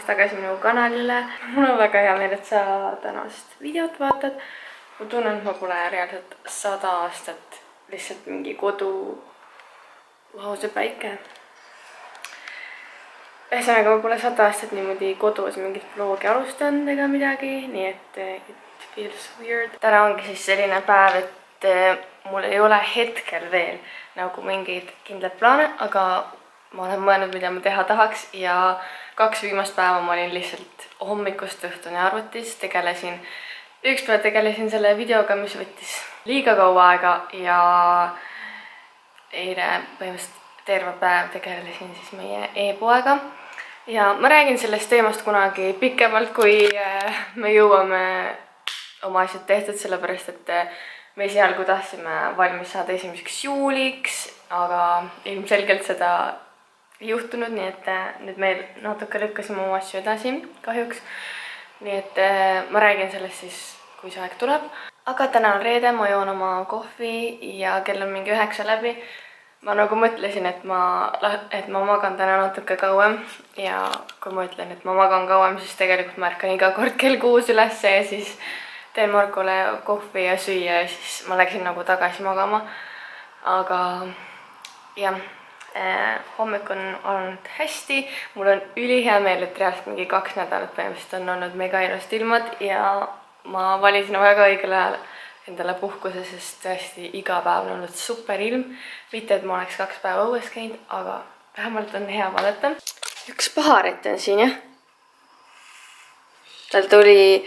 tulemast tagasi minu kanalile. mul on väga hea meel, et sa tänast videot vaatad. ma tunnen, et ma pole reaalselt sada aastat lihtsalt mingi kodu, vau, see päike. ühesõnaga, ma pole sada aastat niimoodi kodus mingit vlogi alustanud ega midagi, nii et it feels weird. täna ongi siis selline päev, et eh, mul ei ole hetkel veel nagu mingeid kindlaid plaane, aga ma olen mõelnud, mida ma teha tahaks ja kaks viimast päeva ma olin lihtsalt hommikust õhtuni arvutis, tegelesin, üks päev tegelesin selle videoga, mis võttis liiga kaua aega ja eile põhimõtteliselt terve päev tegelesin siis meie e-poega. Ja ma räägin sellest teemast kunagi pikemalt, kui äh, me jõuame oma asjad tehtud, sellepärast et äh, me esialgu tahtsime valmis saada esimeseks juuliks, aga ilmselgelt seda juhtunud, nii et äh, nüüd me natuke lükkasime oma asju edasi kahjuks. nii et äh, ma räägin sellest siis, kui see aeg tuleb. aga täna on reede, ma joon oma kohvi ja kell on mingi üheksa läbi. ma nagu mõtlesin, et ma, et ma magan täna natuke kauem ja kui ma ütlen, et ma magan kauem, siis tegelikult ma ärkan iga kord kell kuus ülesse ja siis teen Markole kohvi ja süüa ja siis ma läksin nagu tagasi magama. aga jah. Hommik on olnud hästi, mul on ülihea meel, et reaalselt mingi kaks nädalat põhimõtteliselt on olnud mega ilusad ilmad ja ma valisin väga õigel ajal endale puhkuse, sest tõesti iga päev on olnud super ilm. mitte, et ma oleks kaks päeva õues käinud, aga vähemalt on hea vaadata. üks paharet on siin jah. tal tuli,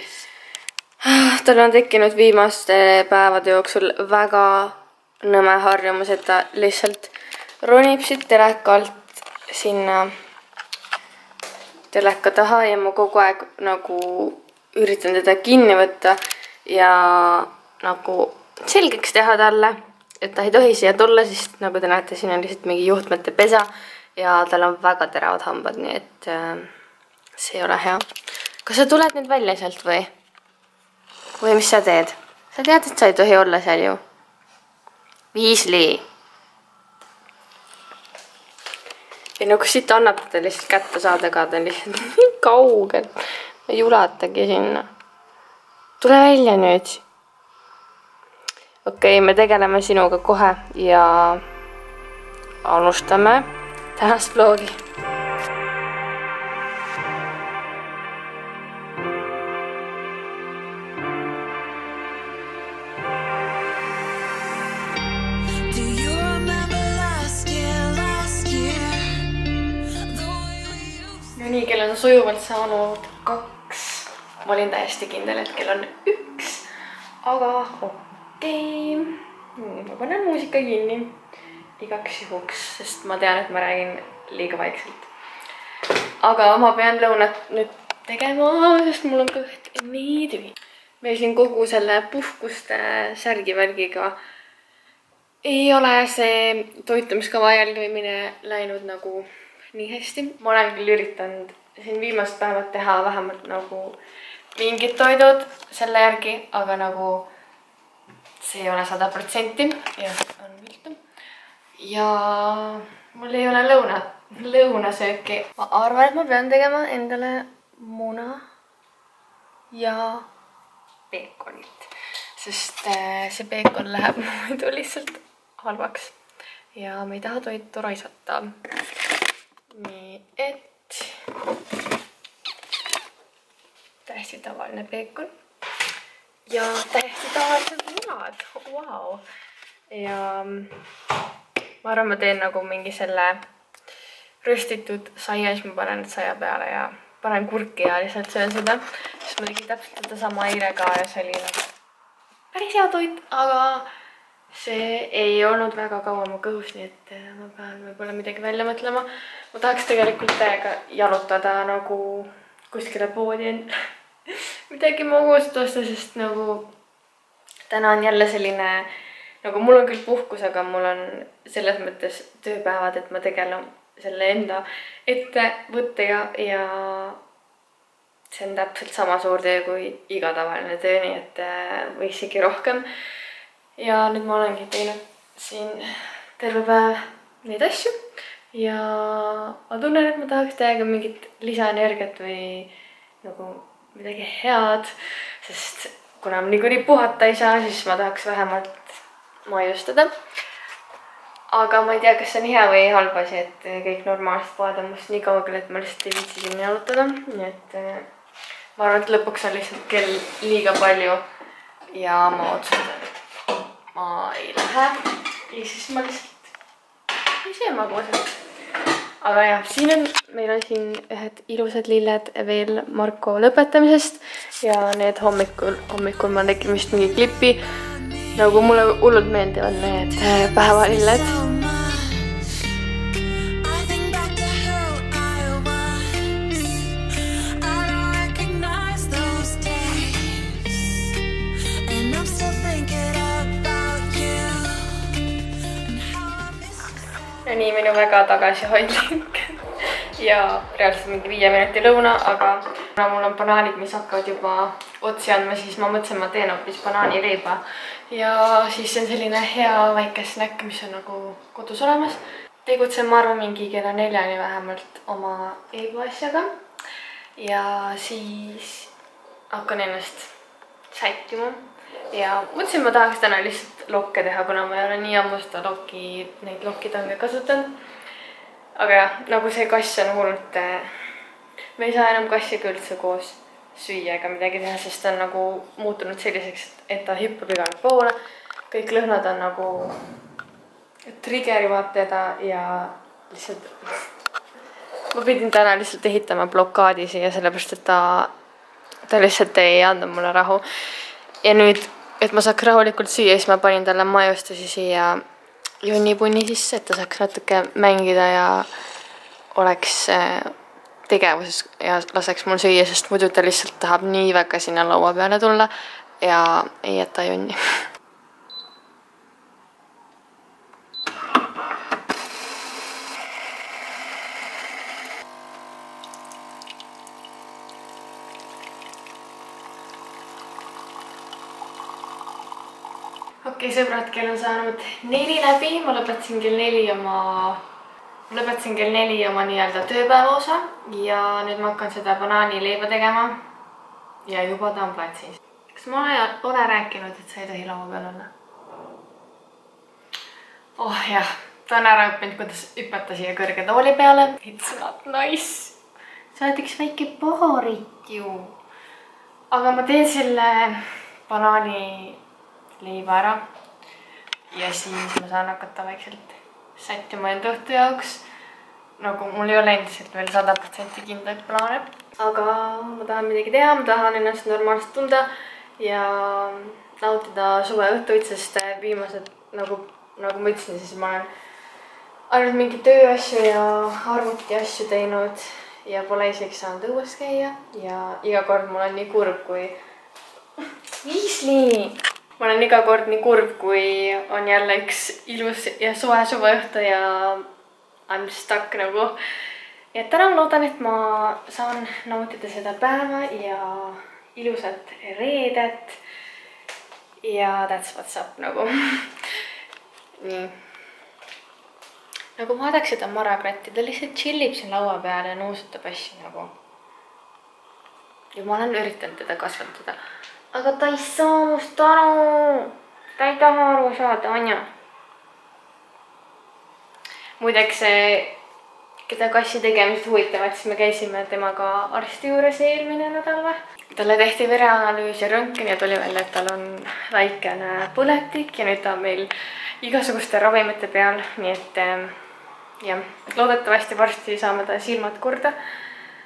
tal on tekkinud viimaste päevade jooksul väga nõme harjumus, et ta lihtsalt ronib siit teleka alt sinna teleka taha ja ma kogu aeg nagu üritan teda kinni võtta ja nagu selgeks teha talle, et ta ei tohi siia tulla, sest nagu te näete, siin on lihtsalt mingi juhtmete pesa ja tal on väga teravad hambad, nii et äh, see ei ole hea. kas sa tuled nüüd välja sealt või? või mis sa teed? sa tead, et sa ei tohi olla seal ju? Viisli ei no kui siit annab teda lihtsalt kätte saada ka, ta on lihtsalt nii kaugel. ei ulatagi sinna. tule välja nüüd. okei okay,, me tegeleme sinuga kohe ja alustame tänast vlogi saanud kaks. ma olin täiesti kindel, et kell on üks. aga okei okay.. ma panen muusika kinni igaks juhuks, sest ma tean, et ma räägin liiga vaikselt. aga ma pean lõunat nüüd tegema, sest mul on kõht nii tühi. meil siin kogu selle puhkuste särgi-värgiga ei ole see toitumiskava jälgimine läinud nagu nii hästi. ma olen küll üritanud siin viimased päevad teha vähemalt nagu mingid toidud selle järgi, aga nagu see ei ole sada protsenti. jah, on viltu. ja mul ei ole lõuna, lõunasööki. ma arvan, et ma pean tegema endale muna ja peekonit, sest äh, see peekon läheb muidu lihtsalt halvaks ja me ei taha toitu raisata nii et täiesti tavaline peekon ja täiesti tavalised munad, vau. ja ma arvan, ma teen nagu mingi selle röstitud saia, siis ma panen saia peale ja panen kurki ja lihtsalt söön seda. siis ma tegin täpselt sedasama eile ka ja see oli nagu päris hea toit, aga see ei olnud väga kaua mu kõhus, nii et äh, ma pean võib-olla midagi välja mõtlema. ma tahaks tegelikult täiega jalutada nagu kuskile poodi midagi magusat osta, sest nagu täna on jälle selline, nagu mul on küll puhkus, aga mul on selles mõttes tööpäevad, et ma tegelen selle enda ettevõttega ja see on täpselt sama suur töö kui iga tavaline töö, nii et äh, või isegi rohkem ja nüüd ma olengi teinud siin terve päev neid asju. Ja ma tunnen, et ma tahaks täiega mingit lisaenergiat või nagu midagi head, sest kuna ma niikuinii puhata ei saa, siis ma tahaks vähemalt maiustada. aga ma ei tea, kas see on hea või halb asi, et kõik normaalsed poed on must nii kaugel, et ma lihtsalt ei viitsi sinna jalutada, nii et eh, ma arvan, et lõpuks on lihtsalt kell liiga palju ja ma otsustan, ma ei lähe ja siis ma lihtsalt ei söö magusat aga jah, siin on, meil on siin ühed ilusad lilled veel Marko lõpetamisest. Ja need hommikul, hommikul ma tegin vist mingi klipi. nagu mulle hullult meeldivad need äh, päevalilled väga tagasihoidlik ja reaalselt mingi viie minuti lõuna, aga kuna mul on banaanid, mis hakkavad juba otsi andma, siis ma mõtlesin, ma teen hoopis banaanileiba. ja siis see on selline hea väike snäkk, mis on nagu kodus olemas. tegutsen, ma arvan, mingi kella neljani vähemalt oma e-poe asjaga. ja siis hakkan ennast sättima ja mõtlesin, ma tahaks täna lihtsalt lokke teha, kuna ma ei ole nii ammu seda lokki, neid lokkitange kasutanud. Aga jah, nagu see kass on hullult, me ei saa enam kassiga üldse koos süüa ega midagi teha, sest ta on nagu muutunud selliseks, et ta hüppab igale poole. kõik lõhnad on nagu, trigerivad teda ja lihtsalt, ma pidin täna lihtsalt ehitama blokaadi siia, sellepärast et ta, ta lihtsalt ei andnud mulle rahu. ja nüüd et ma saaks rahulikult süüa, siis ma panin talle maiustusi siia junnipunni sisse, et ta saaks natuke mängida ja oleks äh, tegevuses ja laseks mul süüa, sest muidu ta lihtsalt tahab nii väga sinna laua peale tulla ja ei jäta junni okei okay,, sõbrad, kell on saanud neli läbi, ma lõpetasin kell neli oma, ma lõpetasin kell neli oma nii-öelda tööpäeva osa ja nüüd ma hakkan seda banaanileiba tegema. ja juba ta on platsis. kas ma olen, olen rääkinud, et sa ei tohi laua peal olla? oh jah, ta on ära õppinud, kuidas hüpata siia kõrge tooli peale. It's not nice. sa oled üks väike paharit ju. aga ma teen selle banaani leiva ära. Ja siis ma saan hakata vaikselt sättima enda õhtu jaoks. nagu mul ei ole endiselt veel sada protsenti kindlaid plaane, aga ma tahan midagi teha, ma tahan ennast normaalselt tunda ja nautida suveõhtuid, sest viimased nagu, nagu ma ütlesin, siis ma olen ainult mingeid tööasju ja arvuti asju teinud ja pole isegi saanud õues käia. Ja iga kord mul on nii kurb, kui Viisli ma olen iga kord nii kurb, kui on jälle üks ilus ja soe suveõhtu ja I m stuck nagu. ja täna ma loodan, et ma saan nautida seda päeva ja ilusat reedet. ja that's what's up nagu nii. nagu vaadake seda marakratti, ta lihtsalt chill ib siin laua peal ja nuusutab asju nagu. ja ma olen üritanud teda kasvatada aga ta ei saa must aru. ta ei taha aru saada, onju. muideks, keda kassi tegemised huvitavad, siis me käisime temaga arsti juures eelmine nädal või? talle tehti vereanalüüs ja röntgen ja tuli välja, et tal on väikene põletik ja nüüd ta on meil igasuguste ravimite peal, nii et jah, loodetavasti varsti saame ta silmad korda.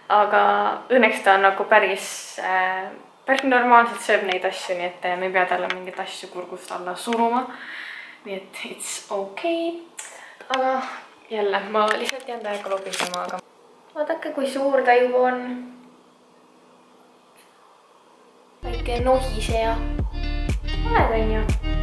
aga õnneks ta on nagu päris äh, päris normaalselt sööb neid asju, nii et me ei pea talle mingeid asju kurgust alla suruma. nii et it's okei okay.. aga jälle, ma lihtsalt jään täiega lobisema, aga vaadake, kui suur ta juba on. väike nohiseja. oled, onju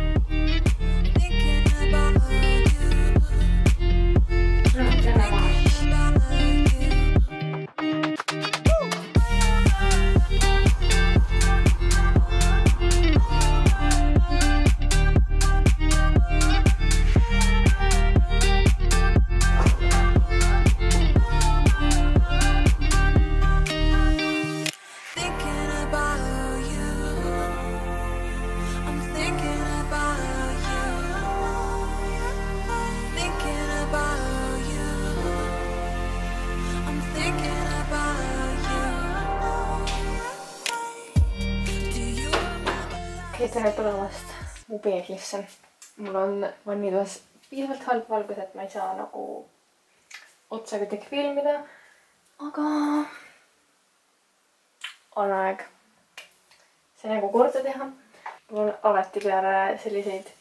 peeglisse. mul on vannitoas piisavalt halb valgus, et ma ei saa nagu otsa kuidagi filmida. aga on aeg see nagu korda teha. mul on alati peale selliseid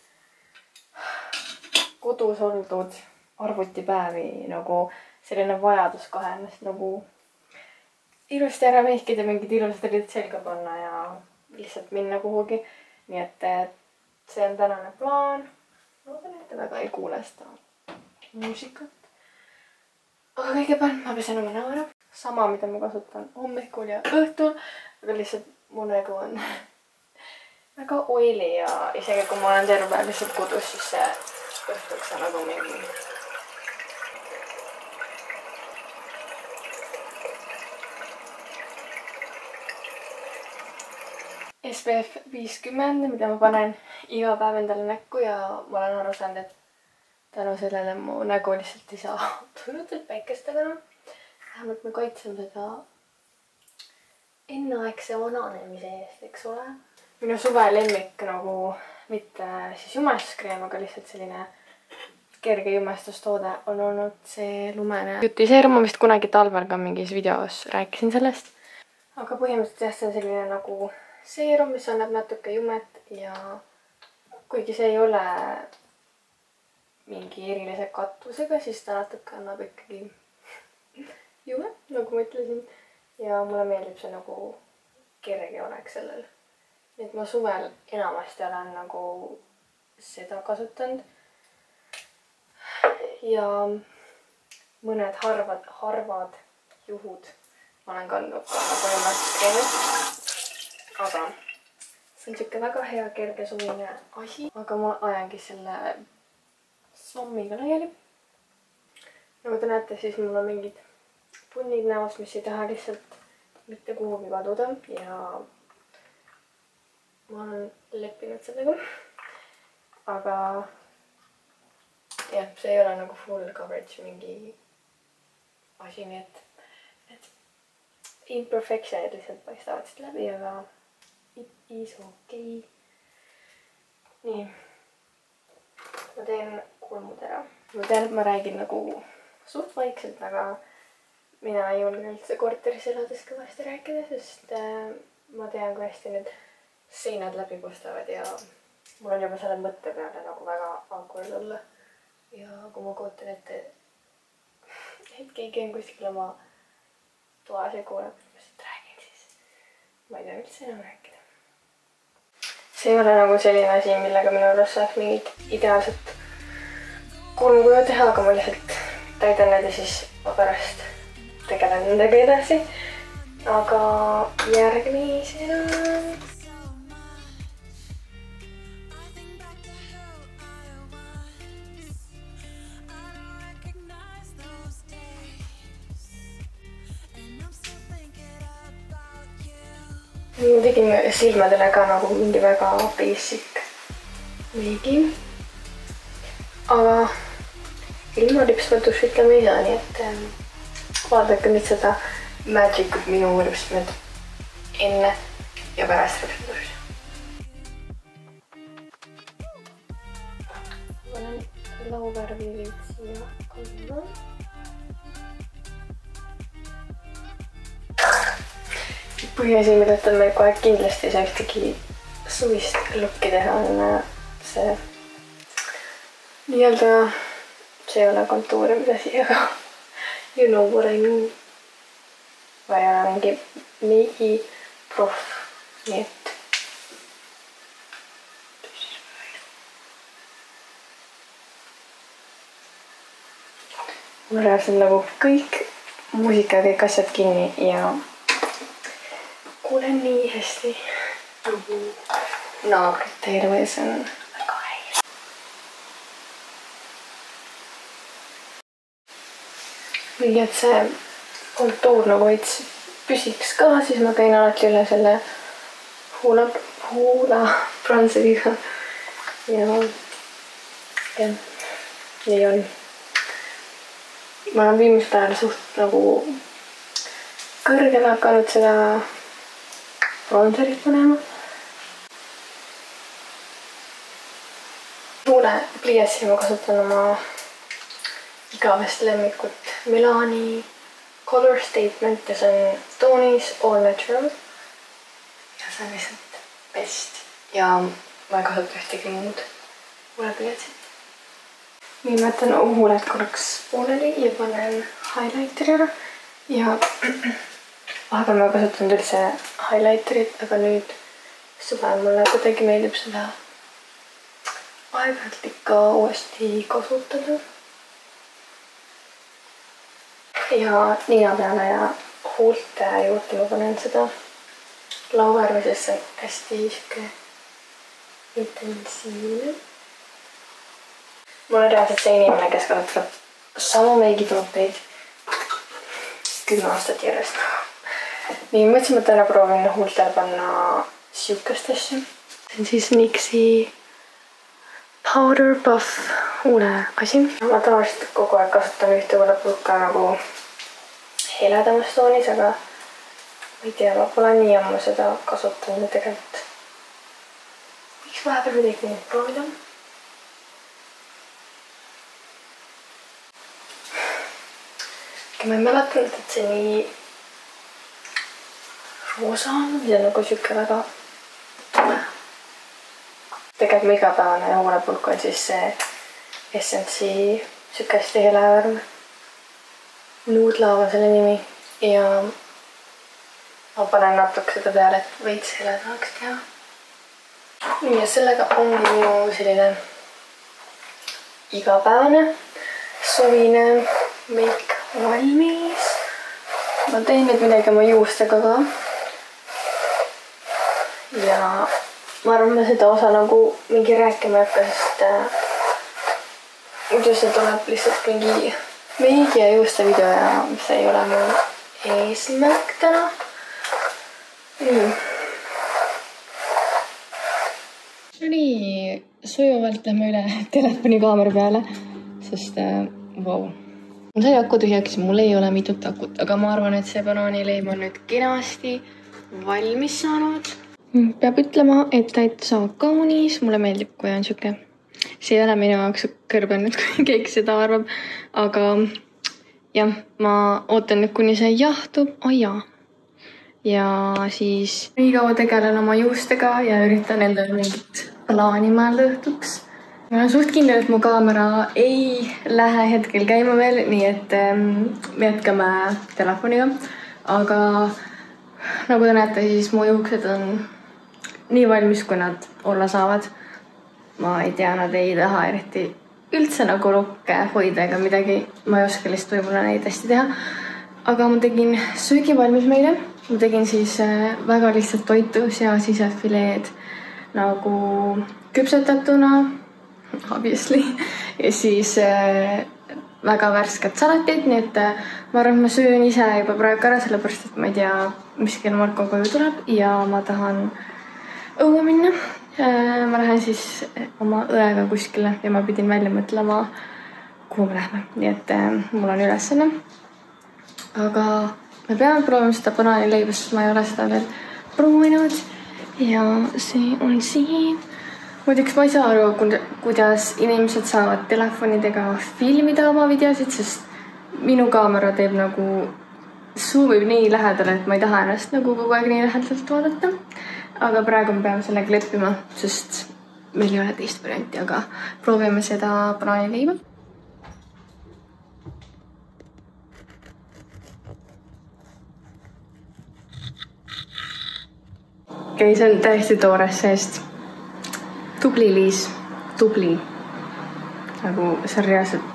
kodus oldud arvutipäevi nagu selline vajadus kohe ennast nagu ilusti ära mehkida, mingid ilusad riided selga panna ja lihtsalt minna kuhugi. nii et see on tänane plaan. loodan, et te väga ei kuule seda muusikat. aga kõigepealt ma pesen oma näo ära. sama, mida ma kasutan hommikul ja õhtul, aga lihtsalt mu nägu on väga oily ja isegi kui ma olen terve päev lihtsalt kodus, siis see õhtuks on nagu mingi SPF viiskümmend, mida ma panen iga päev endale näkku ja ma olen aru saanud, et tänu sellele mu nägu lihtsalt ei saa tohutult päikest taga enam. vähemalt me kaitseme seda enneaegse vananemise eest, eks ole. minu suvelemmik nagu mitte siis jumestuskreem, aga lihtsalt selline kerge jumestustoode on olnud see lumene jutiseerum, ma vist kunagi talvel ka mingis videos rääkisin sellest. aga põhimõtteliselt jah, see on selline nagu seerum, mis annab natuke jumet ja kuigi see ei ole mingi erilise katvusega, siis ta natuke annab ikkagi jumet, nagu ma ütlesin. ja mulle meeldib see nagu kerge olek sellel. nii et ma suvel enamasti olen nagu seda kasutanud. ja mõned harvad, harvad juhud ma olen kandnud ka nagu ennast kreemi aga see on sihuke väga hea kerge suvine asi, aga ma ajangi selle svammiga laiali. nagu te näete, siis mul on mingid punnid näos, mis ei taha lihtsalt mitte kuhugi kaduda ja ma olen leppinud sellega. aga jah, see ei ole nagu full coverage mingi asi, nii et, et imperfection'id lihtsalt paistavad siit läbi, aga is okei okay.. nii. ma teen kulmud ära. ma tean, et ma räägin nagu suht vaikselt, aga mina ei julge üldse korteris elades kõvasti rääkida, sest äh, ma tean, kui hästi need seinad läbi kostavad ja mul on juba selle mõtte peale nagu väga awkward olla. ja kui ma kujutan ette, et keegi on kuskil oma toas ja kuuleb, mis ma siit räägin, siis ma ei tea üldse enam rääkida see ei ole nagu selline asi, millega minu arust saaks mingit ideaalset kulmukuju teha, aga ma lihtsalt täidan need ja siis ma pärast tegelen nendega edasi. aga järgmisena tegime silmadele ka nagu mingi väga basic meigi. aga ilma lipsmatušita me ei saa, nii et ähm, vaadake nüüd seda magic ut minu lipsmed enne ja pärast lipsmatust. panen lauavärvi veits siia alla põhiasi, millest on meil kohe kindlasti ei saa ühtegi suvist lukki teha, on äh, see nii-öelda, see ei ole kontuurimise asi, aga you know what I mean. ma ei ole mingi meigi proff, nii et. mul läheb nagu kõik muusika, kõik asjad kinni ja kuulen nii hästi nagu naabrite ja see on väga häiriv. nii et see kontuur nagu veits püsiks ka, siis ma käin alati üle selle huula, huula bronzeriga. ja, jah, nii on. ma olen viimasel ajal suht nagu kõrgele hakanud seda bronzerit panema. huulepliiatsi ma kasutan oma igavest lemmikut Milani Color Statement ja see on Tony's All Natural. ja see on lihtsalt best ja ma ei kasuta ühtegi muud huulepliiatsit. nii, ma jätan huuled korraks pooleli ja panen highlighteri ära ja vahepeal ma ei kasutanud üldse highlighterit, aga nüüd suvel mulle kuidagi meeldib seda aeg-ajalt ikka uuesti kasutada. ja nina peale ja huulte juurde ma panen seda sest see on hästi sihuke intensiivne. ma olen reaalselt see inimene, kes kasutab samu meigitooteid kümme aastat järjest. Nii, mõtlesin, et täna proovin huultele panna sihukest asja. see on siis Nixi Powder Puff huuleasi. ma tavaliselt kogu aeg kasutan ühte huulepulka nagu heledamas toonis, aga ma ei tea, ma pole nii ammu seda kasutanud tegelikult võiks vahepeal midagi muud proovida. ma ei mäletanud, et see nii on ja nagu sihuke väga tume. tegelikult mu igapäevane huulepulk on siis see Essence'i sihuke hästi hele värv. Nude Love on selle nimi ja ma panen natuke seda peale, et veits heledamaks teha. nii ja sellega ongi minu selline igapäevane suvine meik valmis. ma teen nüüd midagi oma juustega ka. Ja ma arvan, ma seda osa nagu mingi rääkima ei hakka, sest äh, muidu see tuleb lihtsalt mingi meigi ja juuste video ja see ei ole mu eesmärk täna. Mm.. nii, sujuvalt lähme üle telefoni kaamera peale, sest äh, vau. Wow mul sai aku tühjaks, mul ei ole mitut akut, aga ma arvan, et see banaanileib on nüüd kenasti valmis saanud. Peab ütlema, et täitsa kaunis, mulle meeldib, kui on sihuke, see ei ole minu jaoks kõrbenud, kui keegi seda arvab, aga jah, ma ootan nüüd, kuni see jahtub, oi jaa. ja siis nii kaua tegelen oma juustega ja üritan endale mingit plaani mõelda õhtuks ma olen suht kindel, et mu kaamera ei lähe hetkel käima veel, nii et ähm, me jätkame telefoniga. aga nagu te näete, siis mu juuksed on nii valmis, kui nad olla saavad. ma ei tea, nad ei taha eriti üldse nagu lukke hoida ega midagi, ma ei oska lihtsalt võib-olla neid hästi teha. aga ma tegin söögi valmis meile, ma tegin siis äh, väga lihtsat toitu, sea sisefileed nagu küpsetatuna obviously. ja siis äh, väga värsket salatit, nii et äh, ma arvan, et ma söön ise juba praegu ära, sellepärast et ma ei tea, mis kell Marko koju tuleb ja ma tahan õue minna äh,. ma lähen siis oma õega kuskile ja ma pidin välja mõtlema, kuhu me lähme, nii et äh, mul on ülesanne. aga me peame proovima seda banaanileiba, sest ma ei ole seda veel proovinud. ja see on siin muideks ma ei saa aru, kuidas inimesed saavad telefonidega filmida oma videosid, sest minu kaamera teeb nagu, suumib nii lähedale, et ma ei taha ennast nagu kogu aeg nii lähedalt vaadata. Aga praegu me peame sellega leppima, sest meil ei ole teist varianti, aga proovime seda banaanileiba. okei okay,, see on täiesti toores seest tubli, Liis, tubli. nagu see on reaalselt.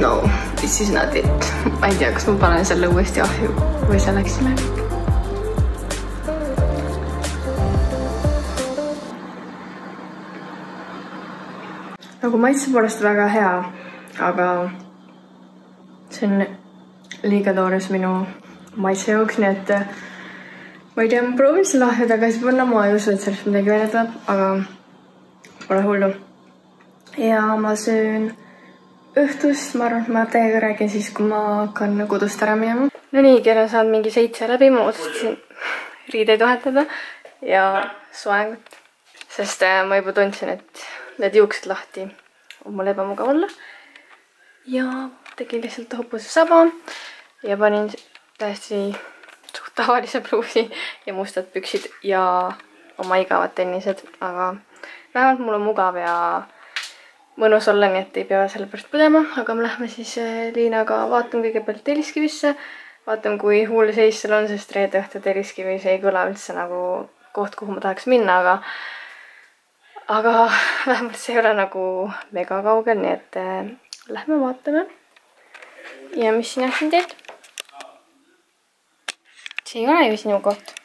No this is not it. ma ei tea, kas ma panen selle uuesti ahju või see läks läbi. nagu maitse poolest väga hea, aga see on liiga toores minu maitse jaoks, nii et ma ei tea, ma proovin selle ahju tagasi panna, ma ei usu, et sellest midagi välja tuleb, aga pole hullu. ja ma söön õhtust, ma arvan, et ma teiega räägin siis, kui ma hakkan kodust ära minema. no nii, kell on saanud mingi seitse läbi, ma otsustasin riideid vahetada ja soengut sest äh, ma juba tundsin, et need juuksed lahti on mul ebamugav olla. ja tegin lihtsalt hopuse saba ja panin täiesti suht tavalise pluusi ja mustad püksid ja oma igavad tennised, aga vähemalt mul on mugav ja mõnus olla, nii et ei pea selle pärast põdema, aga me lähme siis eh, Liinaga vaatame kõigepealt Telliskivisse. vaatame, kui hull seis seal on, sest reede õhtu Telliskivis ei kõla üldse nagu koht, kuhu ma tahaks minna, aga aga vähemalt see ei ole nagu mega kaugel, nii et äh, lähme vaatame. ja mis sina siin teed? see ei ole ju sinu koht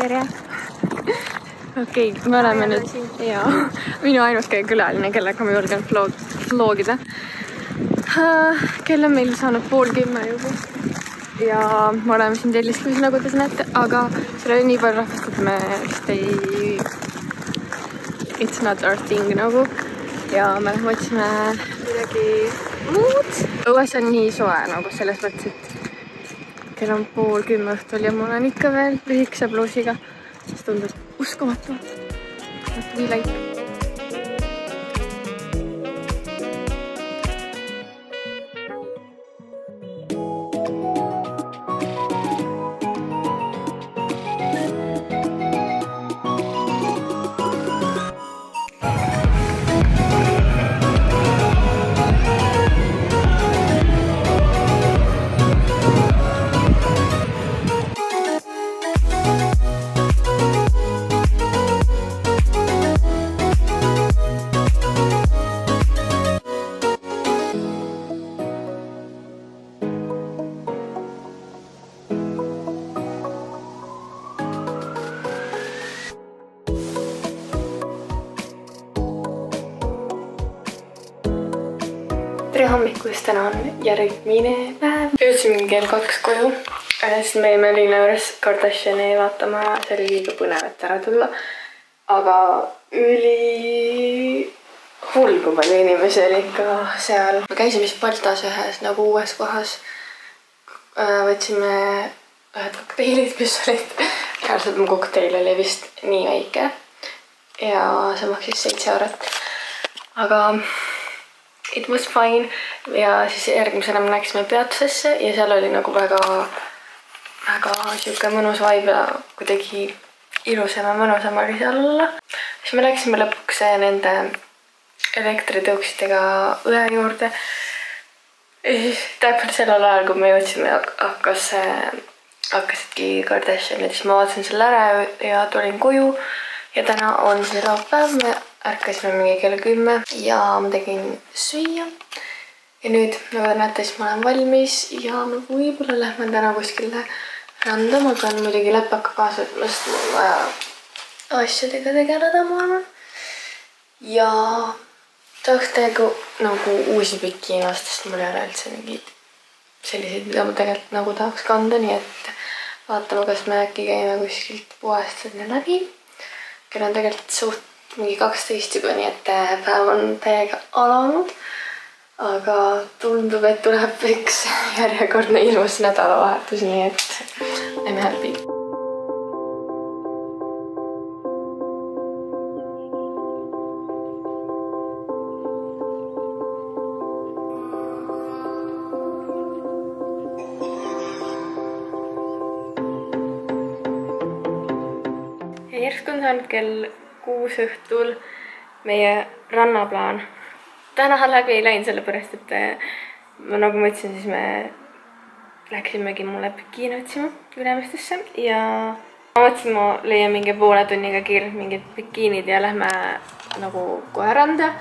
tere. okei okay,, me oleme nüüd ja minu ainuke külaline, kellega ma julgen vlog, vlogida uh,. kell on meil saanud pool kümme juba ja me oleme siin Telliskivis, nagu te näete, aga seal oli nii palju rahvast, et me vist ei. It's not our thing nagu ja me otsime midagi muud. õues on nii soe nagu selles mõttes, et kell on pool kümme õhtul ja ma olen ikka veel lühikese pluusiga. see tundub uskumatu. We like hommikust, täna on järgmine päev. jõudsime kell kaks koju, siis me jäime linna juures Kardashiani vaatama, see oli liiga põnev, et ära tulla. aga üli hull, kui palju inimesi oli ikka seal. me käisime siis Baltas ühes nagu uues kohas. võtsime ühed kokteilid, mis olid, reaalselt mu kokteil oli vist nii väike. ja see maksis seitse eurot. aga it was fine ja siis järgmisena me läksime peatusesse ja seal oli nagu väga, väga sihuke mõnus vibe ja kuidagi ilusam ja mõnusam oli seal olla. siis me läksime lõpuks nende elektritõuksidega õe juurde. ja siis täpselt sellel ajal, kui me jõudsime, hakkas, hakkasidki Kardashianid, siis ma vaatasin selle ära ja tulin koju. ja täna on siis laupäev, me ärkasime mingi kell kümme ja ma tegin süüa. ja nüüd, nagu te näete, siis ma olen valmis ja me võib-olla lähme täna kuskile randa, ma pean muidugi läpaka kaasa võtma, sest mul on vaja asjadega tegeleda, ma arvan. ja tahaks täiega nagu uusi bikiinos, sest mul ei ole üldse mingeid selliseid, mida ma tegelikult nagu tahaks kanda, nii et vaatame, kas me äkki käime kuskilt poest läbi. kell on tegelikult suht mingi kaksteist juba, nii et äh, päev on täiega alanud. aga tundub, et tuleb üks järjekordne ilus nädalavahetus, nii et I m happy. järsku on saanud kell kuus õhtul meie rannaplaan. täna läbi ei läinud, sellepärast et ma nagu ma ütlesin, siis me läksimegi mulle bikiini otsima Ülemistesse ja ma mõtlesin, ma leian mingi poole tunniga kiirelt mingid bikiinid ja lähme nagu kohe randa.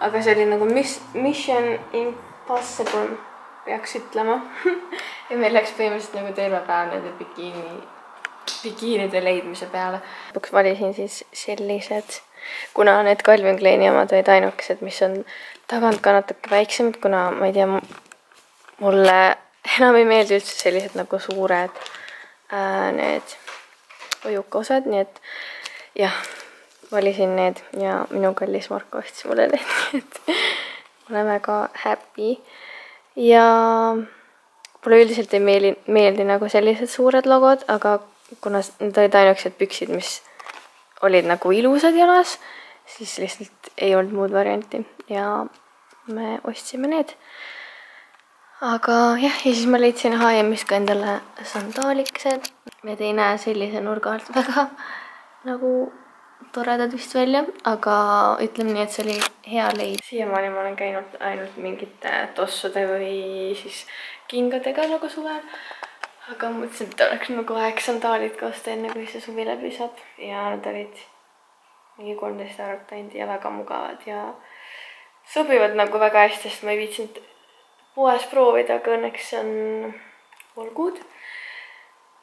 aga see oli nagu mis, mission impossible peaks ütlema ja meil läks põhimõtteliselt nagu terve päev nende bikiini bikiinide leidmise peale. lõpuks valisin siis sellised, kuna need Calvin Kleini omad olid ainukesed, mis on tagant ka natuke väiksemad, kuna ma ei tea, mulle enam ei meeldi üldse sellised nagu suured äh, need ujukaosad, nii et jah, valisin need ja minu kallis Marko ostis mulle need, nii et olen väga happy. ja mulle üldiselt ei meeli, meeldi nagu sellised suured logod, aga kuna need olid ainukesed püksid, mis olid nagu ilusad jalas, siis lihtsalt ei olnud muud varianti ja me ostsime need. aga jah, ja siis ma leidsin H&M-ist ka endale sandaalikesed. Need ei näe sellise nurga alt väga nagu toredad vist välja, aga ütleme nii, et see oli hea leid. siiamaani ma olen käinud ainult mingite tossude või siis kingadega nagu suvel. Aga mõtlesin, et oleks nagu aeg sandaalid ka osta, enne kui see suvi läbi saab ja nad olid mingi kolmteist eurot ainult ja väga mugavad ja sobivad nagu väga hästi, sest ma ei viitsinud poes proovida, aga õnneks on pool kuud.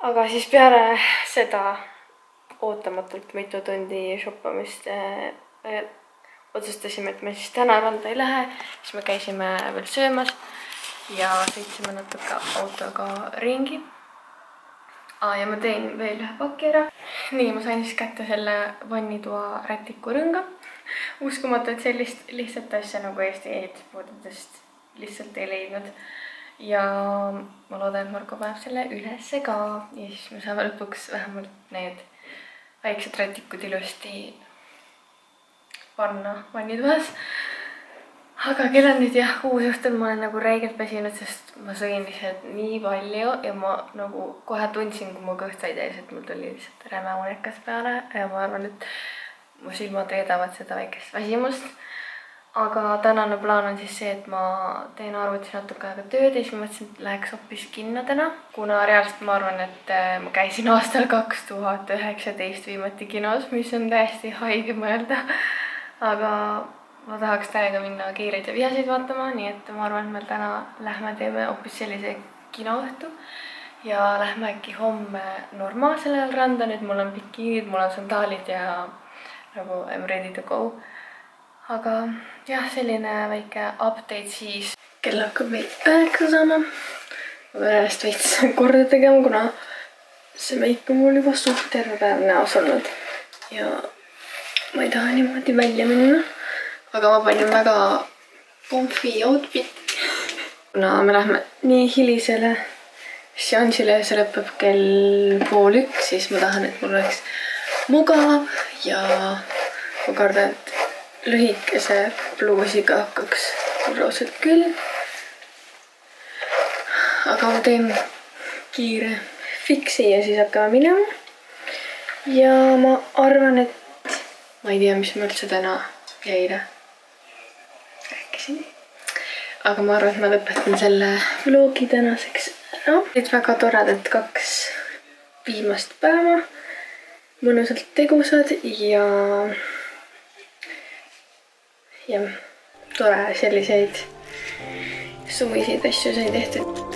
aga siis peale seda ootamatult mitu tundi shoppamist äh, otsustasime, et me siis täna randa ei lähe, siis me käisime veel söömas ja sõitsime natuke autoga ringi ah,. ja ma tõin veel ühe paki ära. nii, ma sain siis kätte selle vannitoa rätikurõnga. uskumatu, et sellist lihtsat asja nagu Eesti ehituspoodidest lihtsalt ei leidnud. ja ma loodan, et Marko paneb selle ülesse ka ja siis me saame lõpuks vähemalt need väiksed rätikud ilusti panna vannitoas aga kell on nüüd jah, kuus õhtul, ma olen nagu räigelt väsinud, sest ma sõin lihtsalt nii palju ja ma nagu kohe tundsin, kui mu kõht sai täis, et mul tuli lihtsalt räme unekas peale ja ma arvan, et mu silmad reedavad seda väikest väsimust. aga tänane plaan on siis see, et ma teen arvutis natuke aega tööd ja siis mõtlesin, et läheks hoopis kinno täna, kuna reaalselt ma arvan, et äh, ma käisin aastal kaks tuhat üheksateist viimati kinos, mis on täiesti haige mõelda. aga ma tahaks täiega minna Kiireid ja vihaseid vaatama, nii et ma arvan, et me täna lähme teeme hoopis sellise kinoõhtu ja lähme äkki homme normaalsel ajal randa, nüüd mul on bikiinid, mul on sandaalid ja nagu I m ready to go. aga jah, selline väike update siis. kell hakkab meil üheksa saama. ma pean ennast veits korda tegema, kuna see meik on mul juba suht terve päev näos olnud ja ma ei taha niimoodi välja minna aga ma panin väga comfy outfit'i. kuna me lähme nii hilisele seansile see lõpeb kell pool üks, siis ma tahan, et mul oleks mugav ja ma kardan, et lühikese pluusiga hakkaks raudselt külm. aga ma teen kiire fiksi ja siis hakkame minema. ja ma arvan, et ma ei tea, mis ma üldse täna ja eile. Aga ma arvan, et ma lõpetan selle vlogi tänaseks ära. olid väga toredad kaks viimast päeva. mõnusalt tegusad ja, jah, tore selliseid suviseid asju sai tehtud